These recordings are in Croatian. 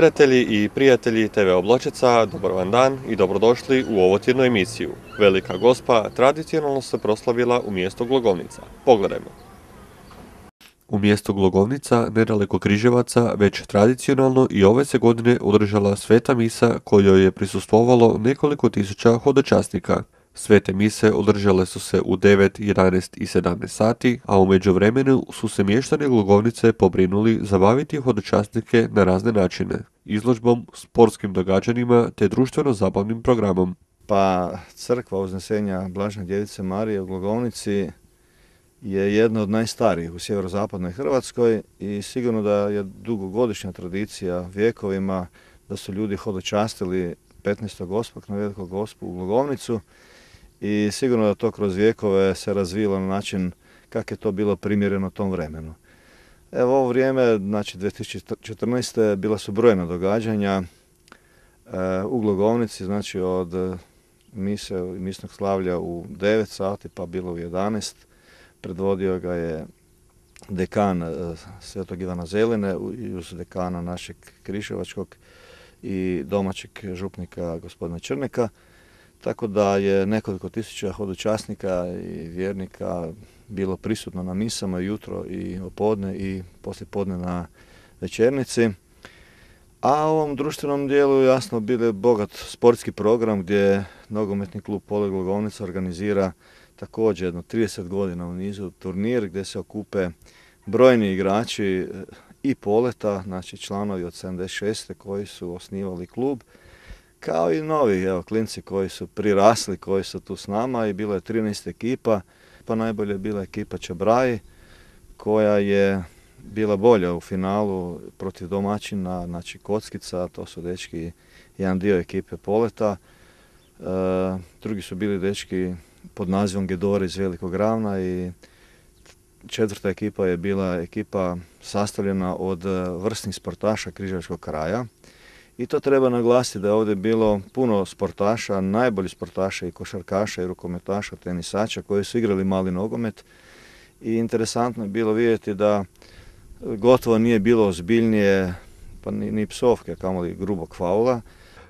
Gledatelji i prijatelji TV Obločica, dobar vam dan i dobrodošli u ovotjednu emisiju. Velika gospa tradicionalno se proslavila u mjestu Glogovnica. Pogledajmo. U mjestu Glogovnica, nedaleko Križevaca, već tradicionalno i ove se godine održala sveta misa kojoj je prisustvovalo nekoliko tisuća hodočasnika. Svete mise održale su se u 9, 11 i 17 sati, a u međuvremenu su se mještani Glogovnice pobrinuli zabaviti hodočasnike na razne načine, izložbom, sportskim događanjima te društveno-zabavnim programom. Pa crkva uznesenja Blažne djevice Marije u Glogovnici je jedna od najstarijih u sjeverozapadnoj Hrvatskoj i sigurno da je dugogodišnja tradicija vjekovima da su ljudi hodočastili 15. gospak na velikog gospu u Glogovnicu i sigurno da to kroz vijekove se razvilo na način kako je to bilo primjereno tom vremenu. Evo ovo vrijeme, znači 2014. bila su brojna događanja e, u Glogovnici, znači od mise i misnog slavlja u 9 sati pa bilo u 11. Predvodio ga je dekan e, Svetog Ivana Zeline uz dekana našeg Kriševačkog i domaćeg župnika gospodina Črneka. Tako da je nekoliko tisuća hodočasnika i vjernika bilo prisutno na misama jutro i opodne i poslijepodne na večernici. A u ovom društvenom dijelu jasno bile bogat sportski program gdje nogometni klub Pole Glogovnica organizira također jedno 30 godina u nizu turnir gdje se okupe brojni igrači e, i poleta, znači članovi od 76. koji su osnivali klub kao i novi evo, klinci koji su prirasli, koji su tu s nama i bilo je 13 ekipa, pa najbolje je bila ekipa Čabraji koja je bila bolja u finalu protiv domaćina, znači Kockica, to su dečki, jedan dio ekipe Poleta, e, drugi su bili dečki pod nazivom Gedore iz Velikog Ravna i četvrta ekipa je bila ekipa sastavljena od vrsnih sportaša križačkog kraja, i to treba naglasiti da je ovdje bilo puno sportaša, najbolji sportaša i košarkaša i rukometaša, tenisača koji su igrali mali nogomet. I interesantno je bilo vidjeti da gotovo nije bilo ozbiljnije pa ni, ni psovke, kamoli grubog faula.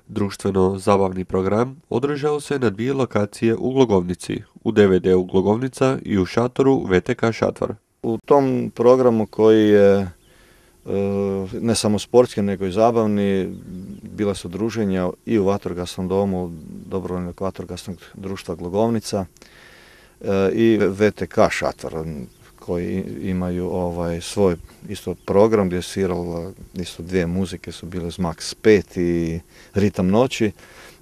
Društveno zabavni program održao se na dvije lokacije u Glogovnici, u DVD u Glogovnica i u šatoru VTK Šatvar. U tom programu koji je ne samo sportski nego i zabavni. Bila su druženja i u vatrogasnom domu Dobrovoljnog vatrogasnog društva Glogovnica e, i VTK Šatvar koji imaju ovaj svoj isto program gdje je sviralo isto dvije muzike su bile Zmak spet i Ritam noći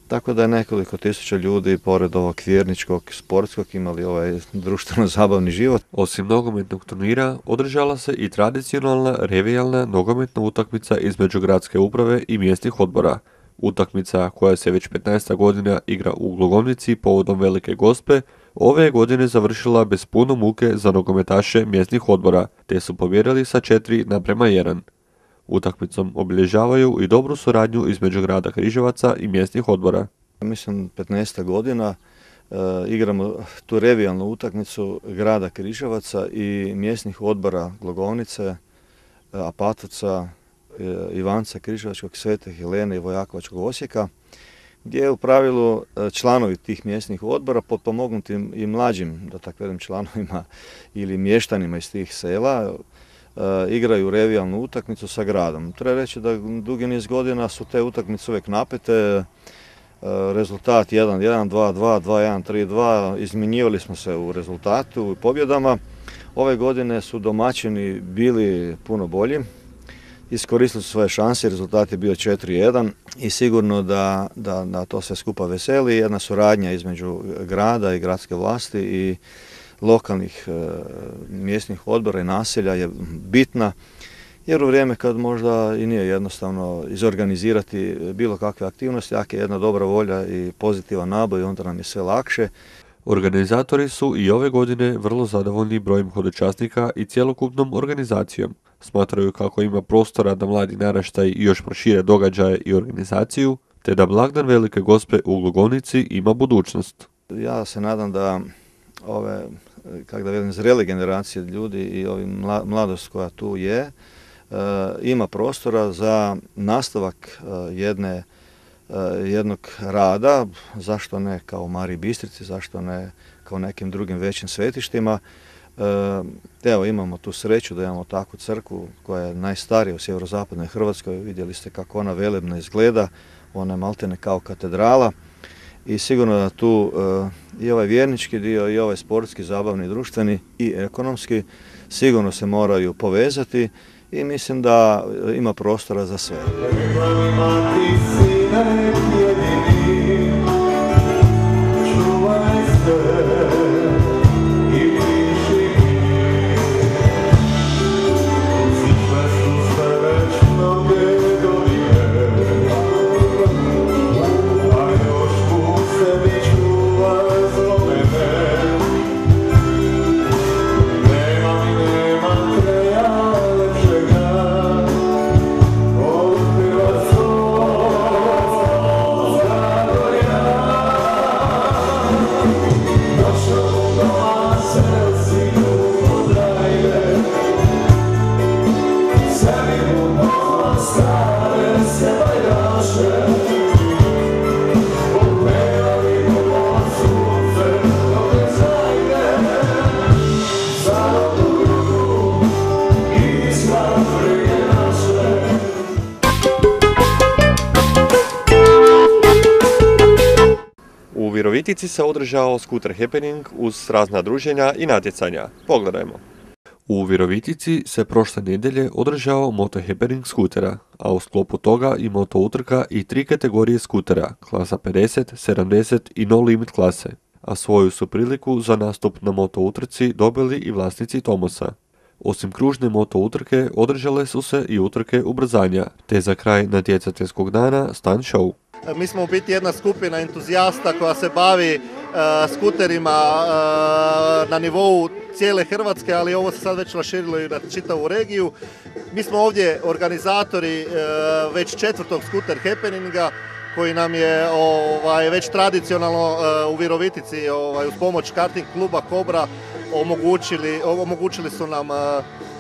tako da je nekoliko tisuća ljudi, pored ovog vjerničkog sportskog, imali ovaj društveno zabavni život. Osim nogometnog turnira, održala se i tradicionalna revijalna nogometna utakmica između gradske uprave i mjesnih odbora. Utakmica koja se već 15. godina igra u Glogovnici povodom Velike Gospe, ove godine završila bez puno muke za nogometaše mjesnih odbora, te su povjerili sa 4 naprema 1. Utakmicom obilježavaju i dobru suradnju između grada Križevaca i mjesnih odbora. Mislim 15. godina e, igramo tu revijalnu utakmicu grada Križevaca i mjesnih odbora Glogovnice, e, Apatoca, e, Ivanca Križevačkog, Svete Helene i Vojakovačkog Osijeka, gdje u pravilu članovi tih mjesnih odbora potpomognuti i mlađim, da tako članovima ili mještanima iz tih sela, igraju revijalnu utakmicu sa gradom. Treba reći da dugi niz godina su te utakmice uvijek napete, e, rezultat 1-1, 2-2, 2-1, 3-2, izmjenjivali smo se u rezultatu i pobjedama. Ove godine su domaćini bili puno bolji, iskoristili su svoje šanse, rezultat je bio 4-1 i sigurno da, da, da to sve skupa veseli. Jedna suradnja između grada i gradske vlasti i lokalnih e, mjesnih odbora i naselja je bitna jer u vrijeme kad možda i nije jednostavno izorganizirati bilo kakve aktivnosti, ako je jedna dobra volja i pozitivan naboj, onda nam je sve lakše. Organizatori su i ove godine vrlo zadovoljni brojem hodočasnika i cjelokupnom organizacijom. Smatraju kako ima prostora da mladi naraštaj još prošire događaje i organizaciju, te da blagdan Velike Gospe u Glogovnici ima budućnost. Ja se nadam da ove kako da velim, zrele generacije ljudi i ovi mladost koja tu je, ima prostora za nastavak jedne jednog rada, zašto ne kao u Mari Bistrici, zašto ne kao nekim drugim većim svetištima. Evo imamo tu sreću da imamo takvu crkvu koja je najstarija u sjeverozapadnoj Hrvatskoj. Vidjeli ste kako ona velebno izgleda, ona je maltene kao katedrala i sigurno da tu i ovaj vjernički dio i ovaj sportski, zabavni, društveni i ekonomski sigurno se moraju povezati i mislim da ima prostora za sve. Virovitici se održao skuter happening uz razna druženja i natjecanja. Pogledajmo. U Virovitici se prošle nedjelje održao moto happening skutera, a u sklopu toga i moto utrka i tri kategorije skutera, klasa 50, 70 i no limit klase. A svoju su priliku za nastup na moto utrci dobili i vlasnici Tomosa. Osim kružne moto utrke, održale su se i utrke ubrzanja, te za kraj natjecateljskog dana stand show. Mi smo u biti jedna skupina entuzijasta koja se bavi e, skuterima e, na nivou cijele Hrvatske, ali ovo se sad već raširilo i na čitavu regiju. Mi smo ovdje organizatori e, već četvrtog skuter happeninga koji nam je ovaj, već tradicionalno u Virovitici ovaj, uz pomoć karting kluba Kobra omogućili, omogućili su nam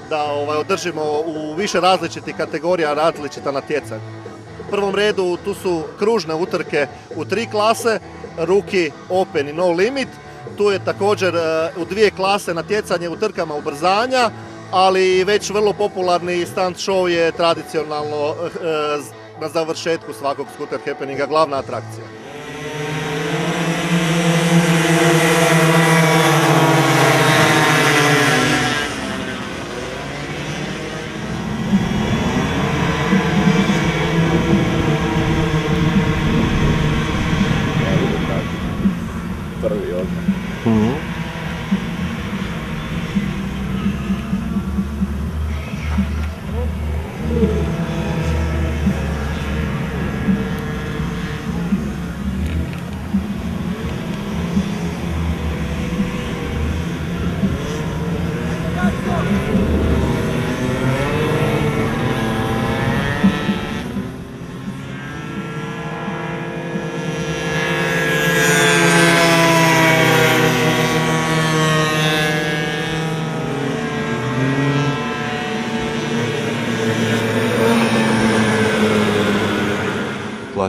da ovaj, održimo u više različitih kategorija različita natjecanja prvom redu tu su kružne utrke u tri klase, ruki, open i no limit. Tu je također e, u dvije klase natjecanje u trkama ubrzanja, ali već vrlo popularni stand show je tradicionalno e, na završetku svakog scooter happeninga glavna atrakcija.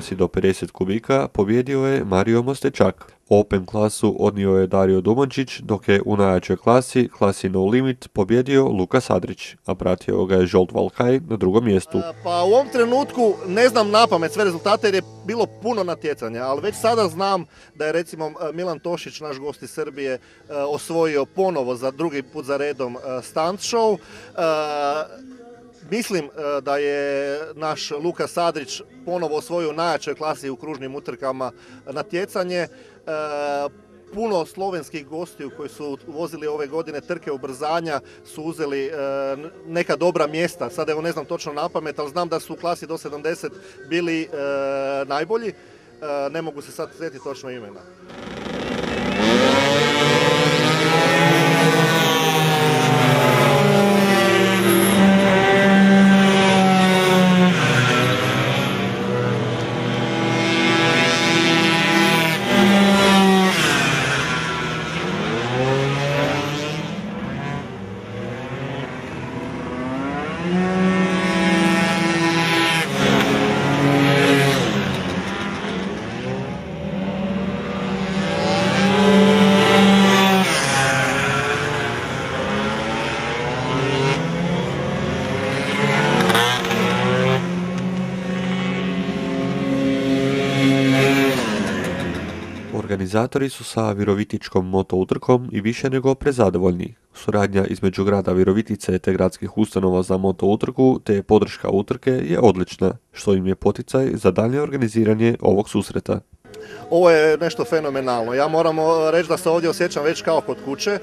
Klasi do 50 kubika pobjedio je Mario Mostečak. Open klasu odnio je Dario Dumančić, dok je u najjačoj klasi, klasi No Limit, pobjedio Luka Sadrić, a pratio ga je Žolt Valkaj na drugom mjestu. Pa u ovom trenutku ne znam napamet sve rezultate jer je bilo puno natjecanja, ali već sada znam da je recimo Milan Tošić, naš gost iz Srbije, osvojio ponovo za drugi put za redom stunt show. Mislim e, da je naš Luka Sadrić ponovo osvojio najjačoj klasi u kružnim utrkama natjecanje. E, puno slovenskih gostiju koji su vozili ove godine trke ubrzanja su uzeli e, neka dobra mjesta. Sad evo ne znam točno na pamet, ali znam da su u klasi do 70 bili najbolji. Ne mogu se sad sjetiti točno imena. Organizatori su sa Virovitičkom moto utrkom i više nego prezadovoljni. Suradnja između grada Virovitice te gradskih ustanova za moto utrku te podrška utrke je odlična, što im je poticaj za dalje organiziranje ovog susreta. Ovo je nešto fenomenalno. Ja moram reći da se ovdje osjećam već kao kod kuće. E,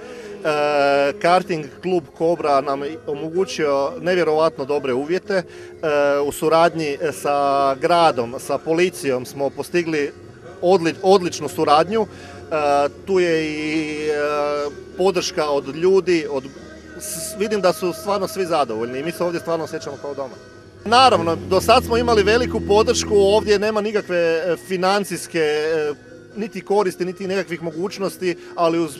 karting klub Kobra nam omogućio nevjerovatno dobre uvjete. E, u suradnji sa gradom, sa policijom smo postigli odličnu suradnju. E, tu je i podrška od ljudi, od, vidim da su stvarno svi zadovoljni i mi se ovdje stvarno osjećamo kao doma. Naravno, do sad smo imali veliku podršku, ovdje nema nikakve e, financijske e, niti koristi, niti nekakvih mogućnosti, ali uz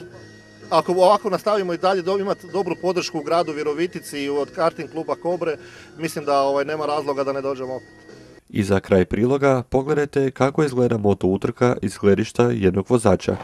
ako ovako nastavimo i dalje imati dobru podršku u gradu Virovitici i od karting kluba Kobre, mislim da ovaj, nema razloga da ne dođemo opet. I za kraj priloga pogledajte kako izgleda moto utrka iz gledišta jednog vozača.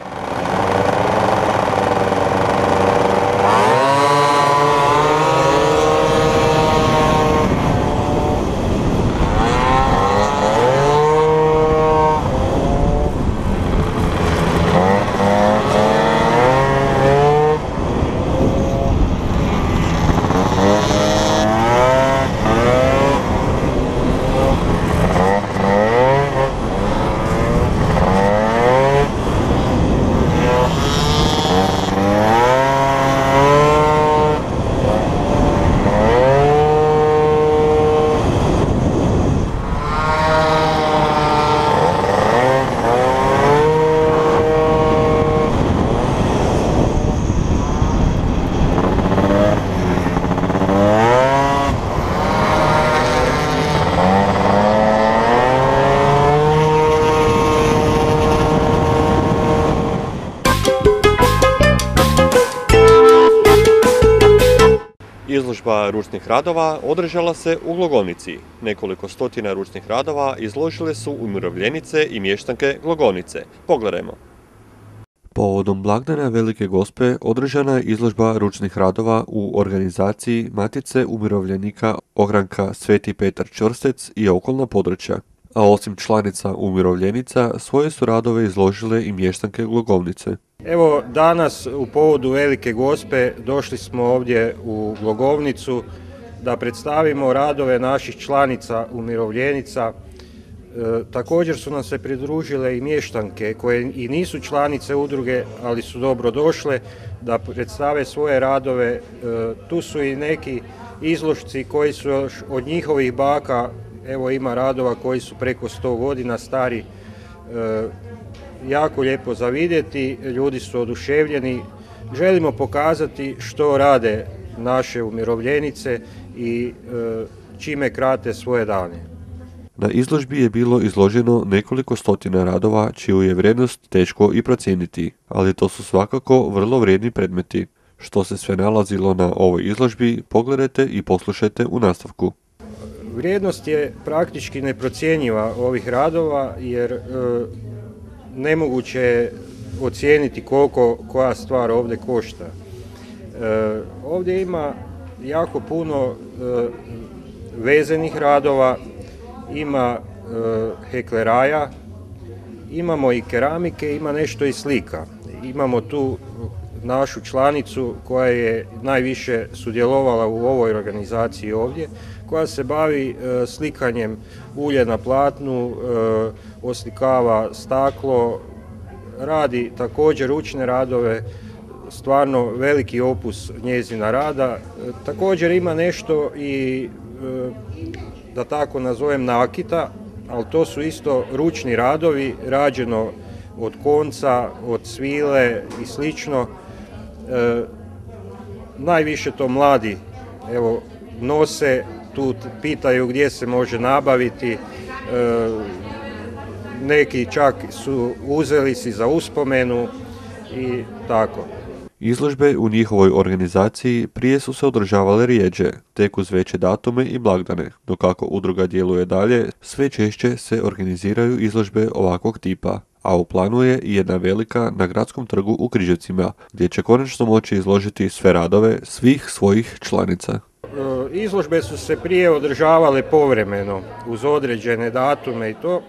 Izložba ručnih radova održala se u Glogonici. Nekoliko stotina ručnih radova izložile su umirovljenice i mještanke Glogonice. Pogledajmo. Povodom blagdana Velike Gospe održana je izložba ručnih radova u organizaciji Matice umirovljenika ogranka Sveti Petar Čvrstec i okolna područja. A osim članica umirovljenica, svoje su radove izložile i mještanke Glogovnice. Evo danas u povodu Velike Gospe došli smo ovdje u Glogovnicu da predstavimo radove naših članica umirovljenica. E, također su nam se pridružile i mještanke koje i nisu članice udruge, ali su dobro došle da predstave svoje radove. E, tu su i neki izložci koji su od njihovih baka, evo ima radova koji su preko 100 godina stari, e, jako lijepo za vidjeti, ljudi su oduševljeni. Želimo pokazati što rade naše umirovljenice i e, čime krate svoje dane. Na izložbi je bilo izloženo nekoliko stotina radova čiju je vrijednost teško i procijeniti, ali to su svakako vrlo vrijedni predmeti. Što se sve nalazilo na ovoj izložbi, pogledajte i poslušajte u nastavku. Vrijednost je praktički neprocjenjiva ovih radova jer e, nemoguće je ocijeniti koliko koja stvar ovdje košta. E, ovdje ima jako puno e, vezenih radova, ima e, hekleraja, imamo i keramike, ima nešto i slika. Imamo tu našu članicu koja je najviše sudjelovala u ovoj organizaciji ovdje, koja se bavi slikanjem ulje na platnu, oslikava staklo, radi također ručne radove, stvarno veliki opus njezina rada. Također ima nešto i e, da tako nazovem nakita, ali to su isto ručni radovi, rađeno od konca, od svile i slično. E, najviše to mladi evo, nose, tu pitaju gdje se može nabaviti, e, neki čak su uzeli si za uspomenu i tako. Izložbe u njihovoj organizaciji prije su se održavale rijeđe, tek uz veće datume i blagdane, dok kako udruga djeluje dalje, sve češće se organiziraju izložbe ovakvog tipa, a u planu je i jedna velika na gradskom trgu u Križevcima, gdje će konačno moći izložiti sve radove svih svojih članica. E, izložbe su se prije održavale povremeno uz određene datume i to,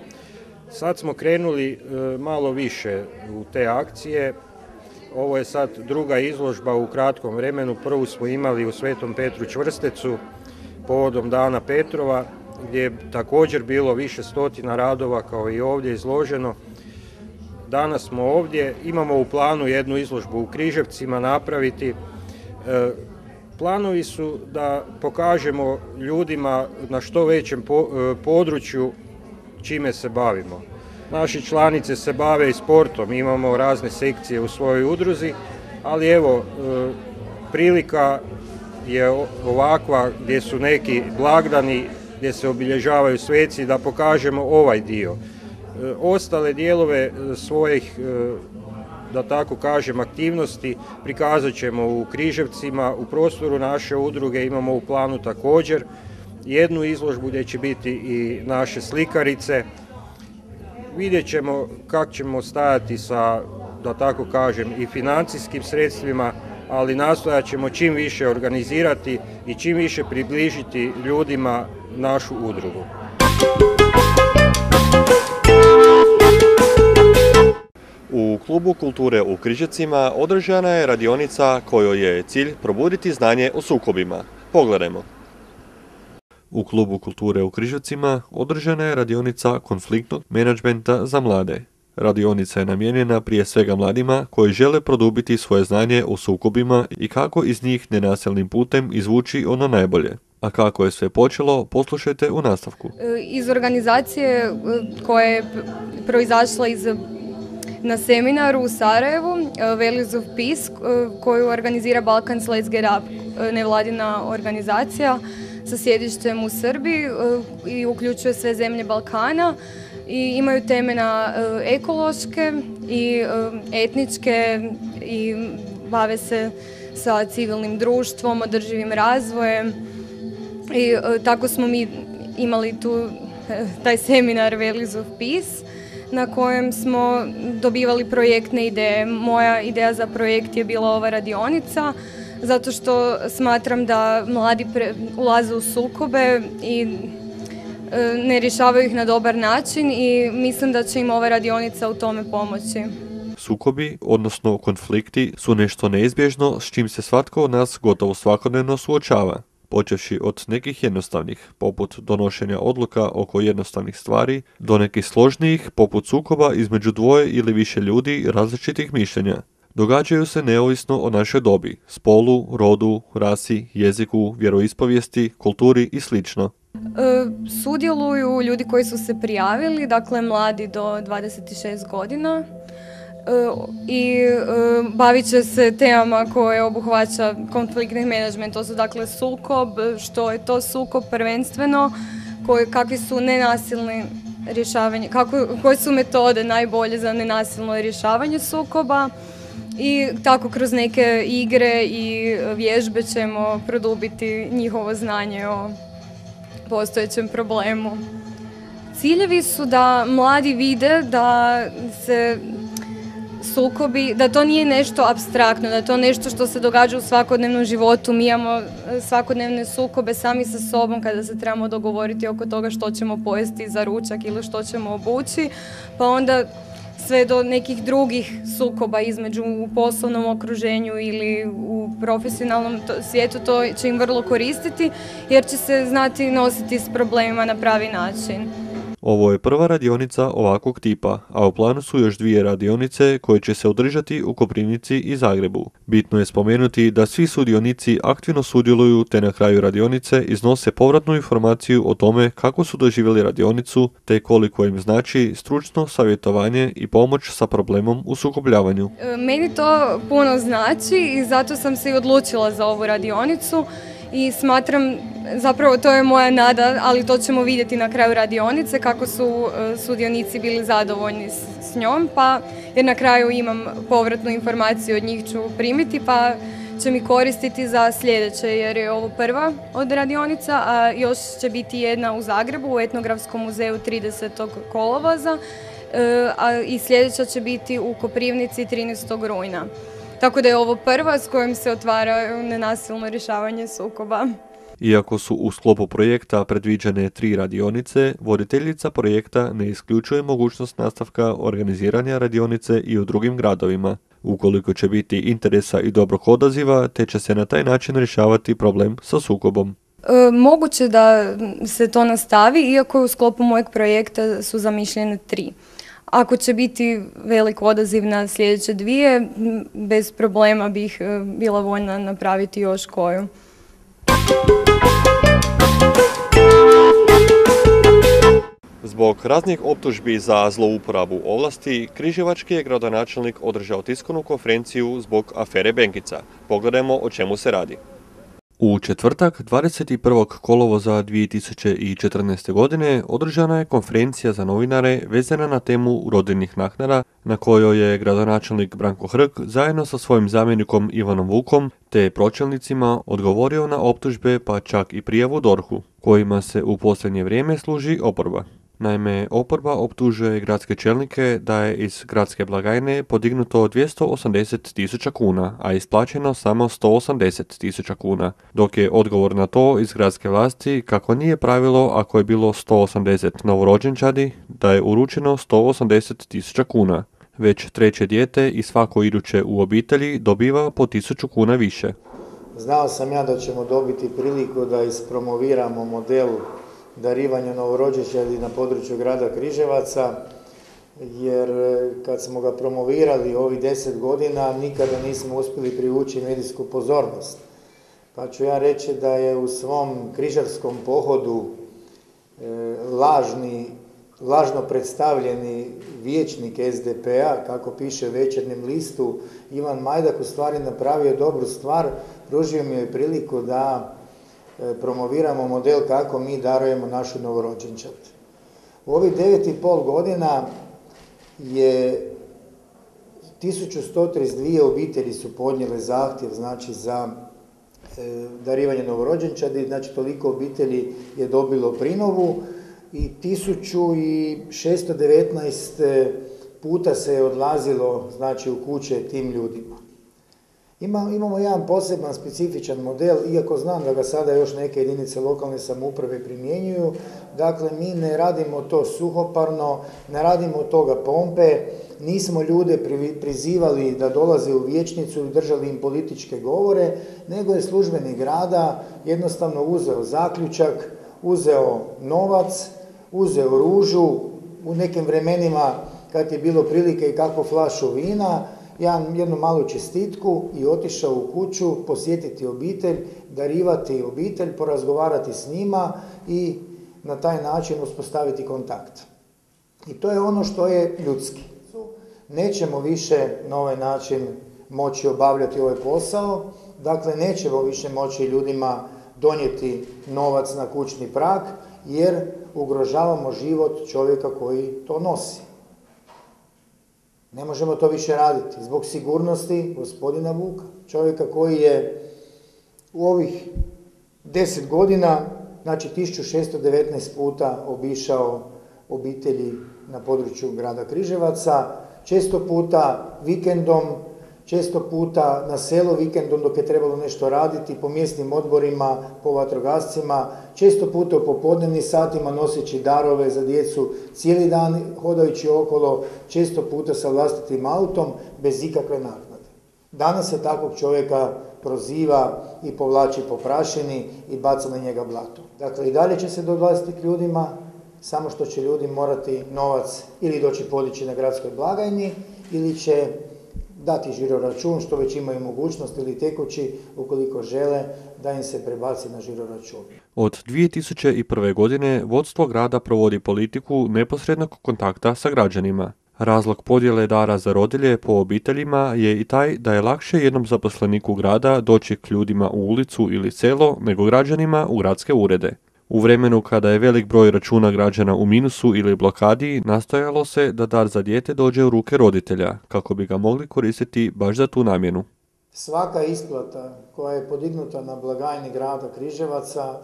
Sad smo krenuli e, malo više u te akcije. Ovo je sad druga izložba u kratkom vremenu. Prvu smo imali u Svetom Petru Čvrstecu povodom Dana Petrova gdje je također bilo više stotina radova kao i ovdje izloženo. Danas smo ovdje, imamo u planu jednu izložbu u Križevcima napraviti. E, planovi su da pokažemo ljudima na što većem e, području čime se bavimo. Naši članice se bave i sportom, imamo razne sekcije u svojoj udruzi, ali evo, e, prilika je ovakva gdje su neki blagdani, gdje se obilježavaju sveci, da pokažemo ovaj dio. E, ostale dijelove e, svojih, da tako kažem, aktivnosti prikazat ćemo u Križevcima, u prostoru naše udruge imamo u planu također jednu izložbu gdje će biti i naše slikarice, Vidjet ćemo kako ćemo stajati sa, da tako kažem, i financijskim sredstvima, ali nastojat ćemo čim više organizirati i čim više približiti ljudima našu udrugu. U Klubu kulture u Križecima održana je radionica kojoj je cilj probuditi znanje o sukobima. Pogledajmo. U Klubu kulture u Križevcima održana je radionica konfliktnog menadžmenta za mlade. Radionica je namijenjena prije svega mladima koji žele produbiti svoje znanje o sukobima i kako iz njih nenasilnim putem izvući ono najbolje. A kako je sve počelo, poslušajte u nastavku. E, iz organizacije e, koja je proizašla iz na seminaru u Sarajevu, e, Values of Peace, koju organizira Balkan Let's Get Up, nevladina organizacija, sa sjedištem u Srbiji e, i uključuje sve zemlje Balkana i imaju teme na e, ekološke i e, etničke i bave se sa civilnim društvom, održivim razvojem i tako smo mi imali tu taj seminar Values of Peace na kojem smo dobivali projektne ideje. Moja ideja za projekt je bila ova radionica zato što smatram da mladi ulaze u sukobe i e, ne rješavaju ih na dobar način i mislim da će im ova radionica u tome pomoći. Sukobi, odnosno konflikti, su nešto neizbježno s čim se svatko od nas gotovo svakodnevno suočava, počevši od nekih jednostavnih, poput donošenja odluka oko jednostavnih stvari, do nekih složnijih, poput sukoba između dvoje ili više ljudi različitih mišljenja. Događaju se neovisno o našoj dobi, spolu, rodu, rasi, jeziku, vjeroispovijesti, kulturi i sl. E, sudjeluju ljudi koji su se prijavili, dakle mladi do 26 godina e, i e, bavit će se temama koje obuhvaća konfliktni menadžment, to su dakle sukob, što je to sukob prvenstveno, kakvi su nenasilni rješavanje, kako, koje su metode najbolje za nenasilno rješavanje sukoba, i tako kroz neke igre i vježbe ćemo produbiti njihovo znanje o postojećem problemu. Ciljevi su da mladi vide da se sukobi, da to nije nešto abstraktno, da to nešto što se događa u svakodnevnom životu. Mi imamo svakodnevne sukobe sami sa sobom kada se trebamo dogovoriti oko toga što ćemo pojesti za ručak ili što ćemo obući, pa onda sve do nekih drugih sukoba između u poslovnom okruženju ili u profesionalnom svijetu, to će im vrlo koristiti jer će se znati nositi s problemima na pravi način. Ovo je prva radionica ovakvog tipa, a u planu su još dvije radionice koje će se održati u Koprivnici i Zagrebu. Bitno je spomenuti da svi sudionici aktivno sudjeluju te na kraju radionice iznose povratnu informaciju o tome kako su doživjeli radionicu te koliko im znači stručno savjetovanje i pomoć sa problemom u sukobljavanju. E, meni to puno znači i zato sam se i odlučila za ovu radionicu i smatram, zapravo to je moja nada, ali to ćemo vidjeti na kraju radionice kako su e, sudionici bili zadovoljni s, njom, pa jer na kraju imam povratnu informaciju od njih ću primiti, pa će mi koristiti za sljedeće jer je ovo prva od radionica, a još će biti jedna u Zagrebu u Etnografskom muzeju 30. kolovoza e, a i sljedeća će biti u Koprivnici 13. rujna. Tako da je ovo prva s kojom se otvara nenasilno rješavanje sukoba. Iako su u sklopu projekta predviđene tri radionice, voditeljica projekta ne isključuje mogućnost nastavka organiziranja radionice i u drugim gradovima, ukoliko će biti interesa i dobrog odaziva, te će se na taj način rješavati problem sa sukobom. E, moguće da se to nastavi, iako u sklopu mojeg projekta su zamišljene tri. Ako će biti velik odaziv na sljedeće dvije, bez problema bih e, bila voljna napraviti još koju. Zbog raznih optužbi za zlouporabu ovlasti, Križevački je gradonačelnik održao tiskonu konferenciju zbog afere Benkica. Pogledajmo o čemu se radi. U četvrtak 21. kolovoza 2014. godine održana je konferencija za novinare vezana na temu rodinih naknada na kojoj je gradonačelnik Branko Hrg zajedno sa svojim zamjenikom Ivanom Vukom te pročelnicima odgovorio na optužbe pa čak i prijavu Dorhu, kojima se u posljednje vrijeme služi oporba. Naime, oporba optužuje gradske čelnike da je iz gradske blagajne podignuto 280 tisuća kuna, a isplaćeno samo 180 tisuća kuna, dok je odgovor na to iz gradske vlasti kako nije pravilo ako je bilo 180 novorođenčadi da je uručeno 180 tisuća kuna, već treće dijete i svako iduće u obitelji dobiva po tisuću kuna više. Znao sam ja da ćemo dobiti priliku da ispromoviramo model darivanja novorođenčadi na području grada Križevaca, jer e, kad smo ga promovirali ovih deset godina, nikada nismo uspjeli privući medijsku pozornost. Pa ću ja reći da je u svom križarskom pohodu e, lažni, lažno predstavljeni vijećnik SDP-a, kako piše u večernjem listu, Ivan Majdak u stvari napravio dobru stvar, pružio mi je priliku da promoviramo model kako mi darujemo našu novorođenčad. U ovih devet i pol godina je 1132 obitelji su podnijele zahtjev znači za e, darivanje novorođenčadi, znači toliko obitelji je dobilo prinovu i 1619 puta se je odlazilo znači u kuće tim ljudima. Ima, imamo jedan poseban specifičan model, iako znam da ga sada još neke jedinice lokalne samouprave primjenjuju. Dakle, mi ne radimo to suhoparno, ne radimo toga pompe, nismo ljude prizivali da dolaze u vijećnicu i držali im političke govore, nego je službenik grada jednostavno uzeo zaključak, uzeo novac, uzeo ružu, u nekim vremenima kad je bilo prilike i kakvu flašu vina, jedan, jednu malu čestitku i otišao u kuću posjetiti obitelj, darivati obitelj, porazgovarati s njima i na taj način uspostaviti kontakt. I to je ono što je ljudski. Nećemo više na ovaj način moći obavljati ovaj posao, dakle nećemo više moći ljudima donijeti novac na kućni prag jer ugrožavamo život čovjeka koji to nosi. Ne možemo to više raditi. Zbog sigurnosti gospodina Vuka, čovjeka koji je u ovih deset godina, znači 1619 puta obišao obitelji na području grada Križevaca, često puta vikendom, često puta na selo vikendom dok je trebalo nešto raditi, po mjesnim odborima, po vatrogascima, često puta u popodnevnim satima noseći darove za djecu, cijeli dan hodajući okolo, često puta sa vlastitim autom, bez ikakve naknade. Danas se takvog čovjeka proziva i povlači po prašini i baca na njega blato. Dakle, i dalje će se dolaziti k ljudima, samo što će ljudi morati novac ili doći podići na gradskoj blagajni, ili će dati žiro račun, što već imaju mogućnost ili tekući ukoliko žele da im se prebaci na žiro račun. Od 2001. godine vodstvo grada provodi politiku neposrednog kontakta sa građanima. Razlog podjele dara za rodilje po obiteljima je i taj da je lakše jednom zaposleniku grada doći k ljudima u ulicu ili selo nego građanima u gradske urede. U vremenu kada je velik broj računa građana u minusu ili blokadi, nastojalo se da dar za dijete dođe u ruke roditelja, kako bi ga mogli koristiti baš za tu namjenu. Svaka isplata koja je podignuta na blagajni grada Križevaca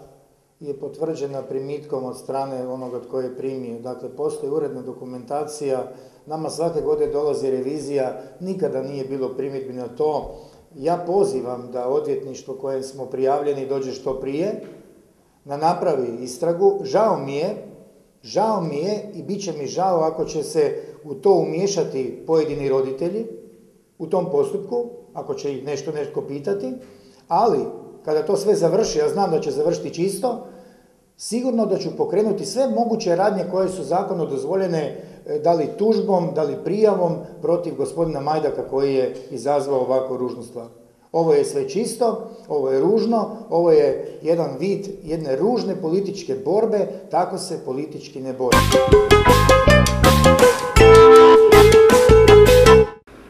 je potvrđena primitkom od strane onoga tko je primio. Dakle, postoji uredna dokumentacija, nama svake godine dolazi revizija, nikada nije bilo primitbi na to. Ja pozivam da odvjetništvo kojem smo prijavljeni dođe što prije, da napravi istragu. Žao mi je, žao mi je i bit će mi žao ako će se u to umiješati pojedini roditelji u tom postupku, ako će ih nešto nešto pitati, ali kada to sve završi, ja znam da će završiti čisto, sigurno da ću pokrenuti sve moguće radnje koje su zakonom dozvoljene, e, da li tužbom, da li prijavom protiv gospodina Majdaka koji je izazvao ovako ružnu stvar. Ovo je sve čisto, ovo je ružno, ovo je jedan vid jedne ružne političke borbe, tako se politički ne bori.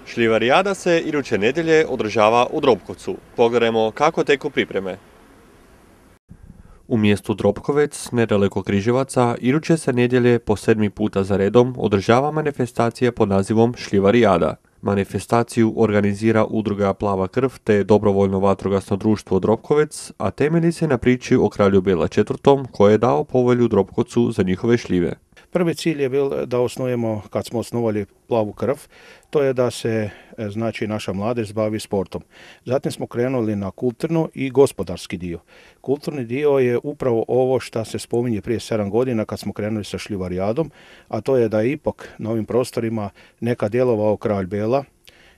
Šljivarijada se iduće nedjelje održava u Drobkovcu. Pogledajmo kako teku pripreme. U mjestu Dropkovec, nedaleko Križevaca, iduće se nedjelje po sedmi puta za redom održava manifestacija pod nazivom Šljivarijada. Manifestaciju organizira udruga Plava krv te dobrovoljno vatrogasno društvo Dropkovec, a temelji se na priči o kralju Bela IV. koje je dao povelju Dropkovcu za njihove šljive. Prvi cilj je bil da osnujemo, kad smo osnovali plavu krv, to je da se e, znači naša mladež bavi sportom. Zatim smo krenuli na kulturno i gospodarski dio. Kulturni dio je upravo ovo što se spominje prije 7 godina kad smo krenuli sa šljivarijadom, a to je da je ipak na ovim prostorima neka djelovao kralj Bela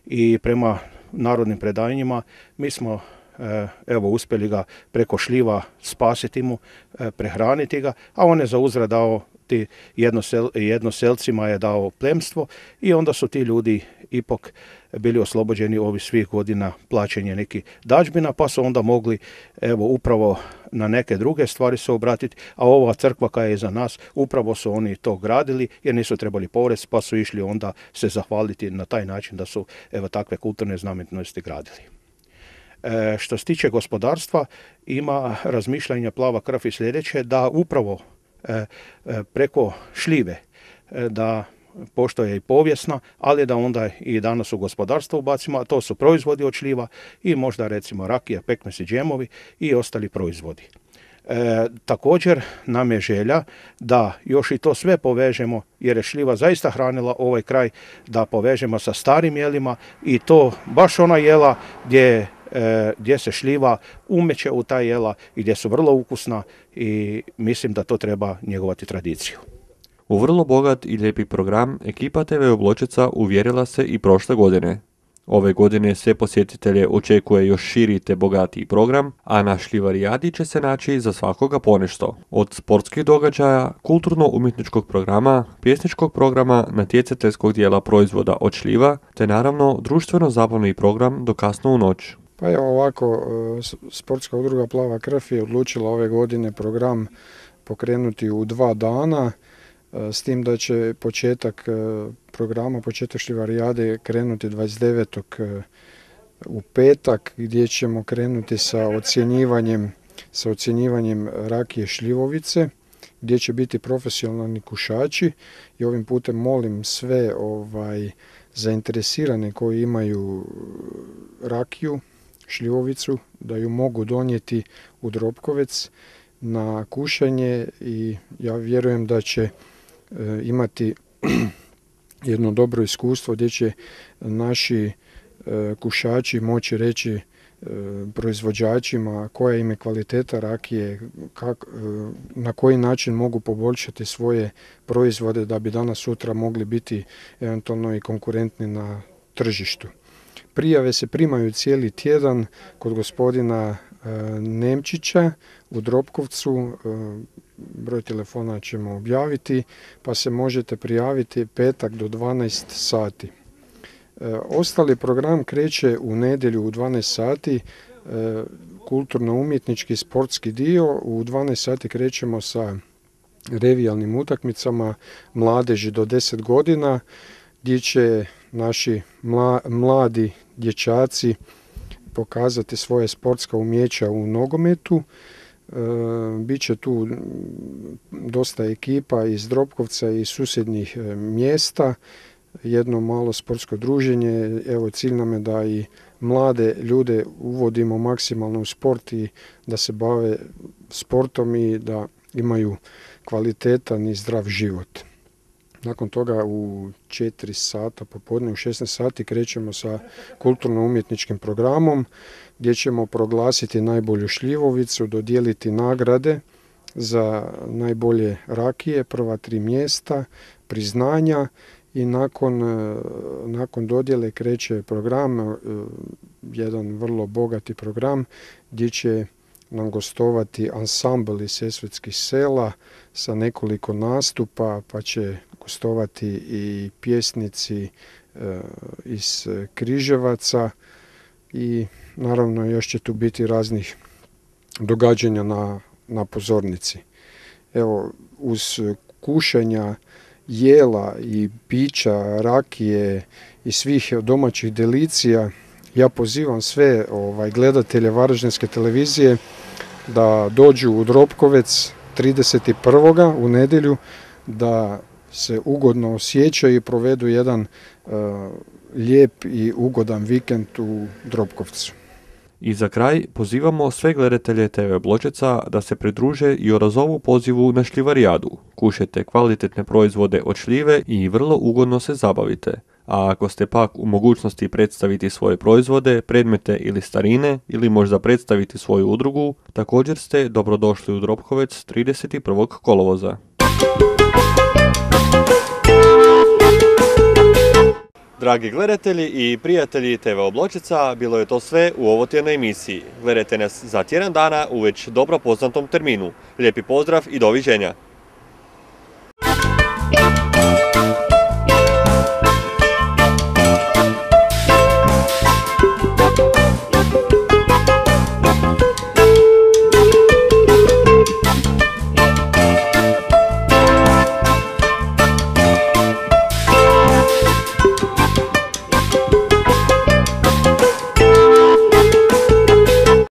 i prema narodnim predanjima mi smo e, evo uspjeli ga preko šljiva spasiti mu, e, prehraniti ga, a on je za uzrad dao ti jednosel, jednoselcima je dao plemstvo i onda su ti ljudi ipak bili oslobođeni ovih svih godina plaćanja nekih dađbina, pa su onda mogli evo upravo na neke druge stvari se obratiti, a ova crkva koja je za nas, upravo su oni to gradili jer nisu trebali porez, pa su išli onda se zahvaliti na taj način da su evo takve kulturne znamenitosti gradili. E, što se tiče gospodarstva, ima razmišljanja plava krv i sljedeće da upravo preko šljive e, da pošto je i povijesna, ali da onda i danas u gospodarstvo ubacimo, a to su proizvodi od šljiva i možda recimo rakija, pekmesi, džemovi i ostali proizvodi. E, također nam je želja da još i to sve povežemo jer je šljiva zaista hranila ovaj kraj da povežemo sa starim jelima i to baš ona jela gdje E, gdje se šljiva umeće u ta jela i gdje su vrlo ukusna i mislim da to treba njegovati tradiciju. U vrlo bogat i lijepi program ekipa TV Obločica uvjerila se i prošle godine. Ove godine sve posjetitelje očekuje još širi te bogatiji program, a na šljivarijadi će se naći za svakoga ponešto. Od sportskih događaja, kulturno-umjetničkog programa, pjesničkog programa, natjecateljskog dijela proizvoda od šljiva, te naravno društveno-zabavni program do kasno u noć. Pa evo ovako, e, sportska udruga Plava krv je odlučila ove godine program pokrenuti u dva dana, e, s tim da će početak e, programa, početak šljivarijade krenuti 29. u petak gdje ćemo krenuti sa ocjenjivanjem, sa ocjenjivanjem rakije šljivovice gdje će biti profesionalni kušači i ovim putem molim sve ovaj zainteresirane koji imaju rakiju šljivovicu, da ju mogu donijeti u Dropkovec na kušanje i ja vjerujem da će e, imati jedno dobro iskustvo gdje će naši e, kušači moći reći e, proizvođačima koja im je kvaliteta rakije, kak, na koji način mogu poboljšati svoje proizvode da bi danas sutra mogli biti eventualno i konkurentni na tržištu. Prijave se primaju cijeli tjedan kod gospodina e, Nemčića u Dropkovcu. E, broj telefona ćemo objaviti pa se možete prijaviti petak do 12 sati. E, ostali program kreće u nedjelju u 12 sati, kulturno-umjetnički sportski dio. U 12 sati krećemo sa revijalnim utakmicama mladeži do 10 godina gdje će naši mladi dječaci pokazati svoje sportska umjeća u nogometu. E, Biće tu dosta ekipa iz Dropkovca i susjednih e, mjesta, jedno malo sportsko druženje. Evo cilj nam je da i mlade ljude uvodimo maksimalno u sport i da se bave sportom i da imaju kvalitetan i zdrav život. Nakon toga u 4 sata popodne, u 16 sati krećemo sa kulturno-umjetničkim programom gdje ćemo proglasiti najbolju šljivovicu, dodijeliti nagrade za najbolje rakije, prva tri mjesta, priznanja i nakon, e, nakon dodjele kreće program, e, jedan vrlo bogati program gdje će nam gostovati ansambl iz Sesvetskih sela sa nekoliko nastupa, pa će gostovati i pjesnici e, iz Križevaca i naravno još će tu biti raznih događanja na, na pozornici. Evo, uz kušanja jela i pića, rakije i svih domaćih delicija, ja pozivam sve ovaj, gledatelje Varaždinske televizije da dođu u Dropkovec 31. u nedjelju, da se ugodno osjećaju i provedu jedan uh, lijep i ugodan vikend u Dropkovcu. I za kraj pozivamo sve gledatelje TV Bločeca da se pridruže i orazovu pozivu na šljivarijadu. Kušajte kvalitetne proizvode od šljive i vrlo ugodno se zabavite. A ako ste pak u mogućnosti predstaviti svoje proizvode, predmete ili starine ili možda predstaviti svoju udrugu, također ste dobrodošli u Dropkovec 31. kolovoza. Dragi gledatelji i prijatelji TV Obločica, bilo je to sve u ovotjednoj emisiji. Gledajte nas za tjedan dana u već dobro poznatom terminu. Lijepi pozdrav i doviđenja!